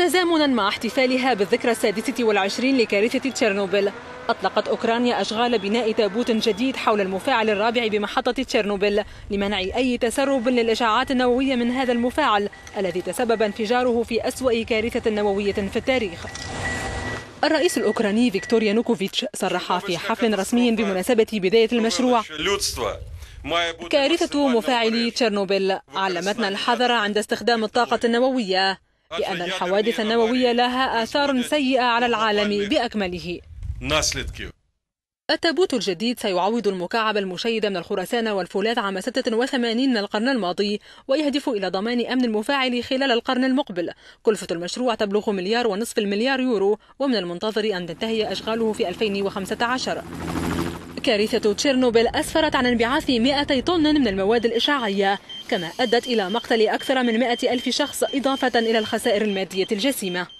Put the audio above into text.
تزامنا مع احتفالها بالذكرى السادسة والعشرين لكارثة تشيرنوبل أطلقت أوكرانيا أشغال بناء تابوت جديد حول المفاعل الرابع بمحطة تشيرنوبل لمنع أي تسرب للإشعاعات النووية من هذا المفاعل الذي تسبب انفجاره في أسوأ كارثة نووية في التاريخ. الرئيس الأوكراني فيكتور يانوكوفيتش صرح في حفل رسمي بمناسبة بداية المشروع. كارثة مفاعل تشيرنوبل علمتنا الحذر عند استخدام الطاقة النووية. لأن الحوادث النووية لها آثار سيئة على العالم بأكمله. التابوت الجديد سيعوض المكعب المشيد من الخرسان والفولاذ عام 86 من القرن الماضي ويهدف إلى ضمان أمن المفاعل خلال القرن المقبل. كلفة المشروع تبلغ مليار ونصف المليار يورو ومن المنتظر أن تنتهي أشغاله في 2015 كارثة تشيرنوبل أسفرت عن انبعاث 200 طن من المواد الإشعاعية كما أدت إلى مقتل أكثر من 100 ألف شخص إضافة إلى الخسائر المادية الجسيمة.